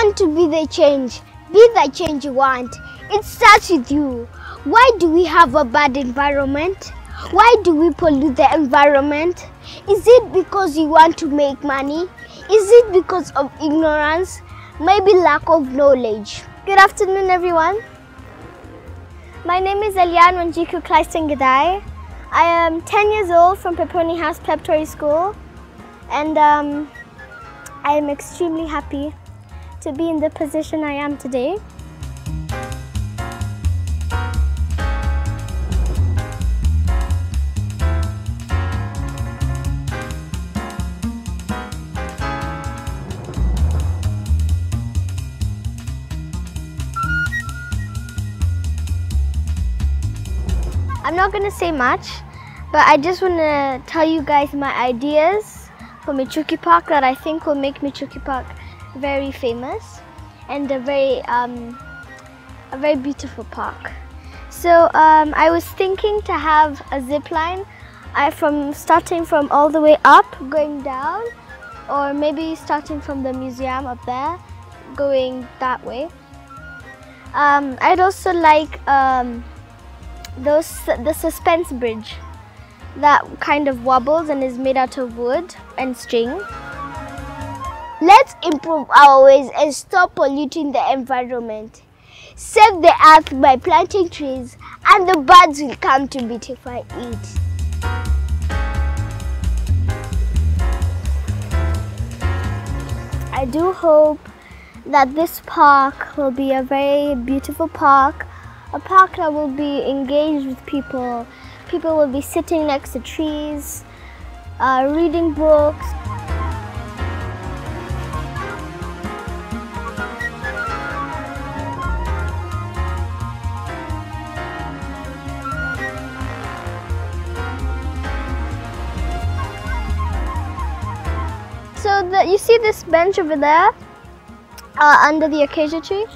want to be the change. Be the change you want. It starts with you. Why do we have a bad environment? Why do we pollute the environment? Is it because you want to make money? Is it because of ignorance? Maybe lack of knowledge. Good afternoon, everyone. My name is Ellyanne Wanjiku Chlystun I am 10 years old from Peponi House Preparatory School and um, I am extremely happy to be in the position I am today. I'm not going to say much, but I just want to tell you guys my ideas for Michuki Park that I think will make Michuki Park very famous and a very um, a very beautiful park. So um, I was thinking to have a zip line I, from starting from all the way up going down or maybe starting from the museum up there going that way. Um, I'd also like um, those the suspense bridge that kind of wobbles and is made out of wood and string. Let's improve our ways and stop polluting the environment. Save the earth by planting trees and the birds will come to beautify it. I do hope that this park will be a very beautiful park, a park that will be engaged with people. People will be sitting next to trees, uh, reading books. The, you see this bench over there uh, under the acacia tree?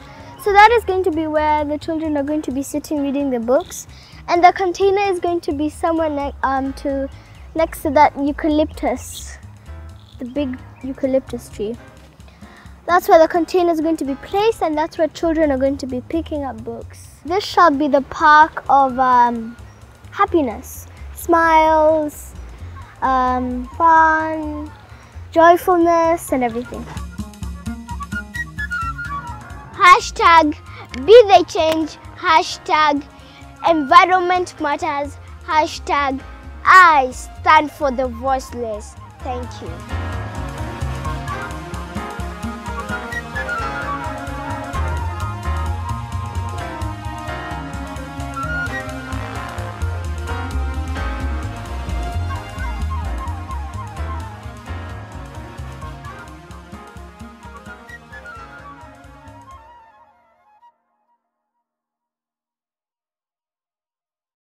So that is going to be where the children are going to be sitting reading the books. And the container is going to be somewhere ne um, to, next to that eucalyptus, the big eucalyptus tree. That's where the container is going to be placed and that's where children are going to be picking up books. This shall be the park of um, happiness, smiles, um, fun, joyfulness and everything. Hashtag be the change. Hashtag environment matters. Hashtag I stand for the voiceless. Thank you.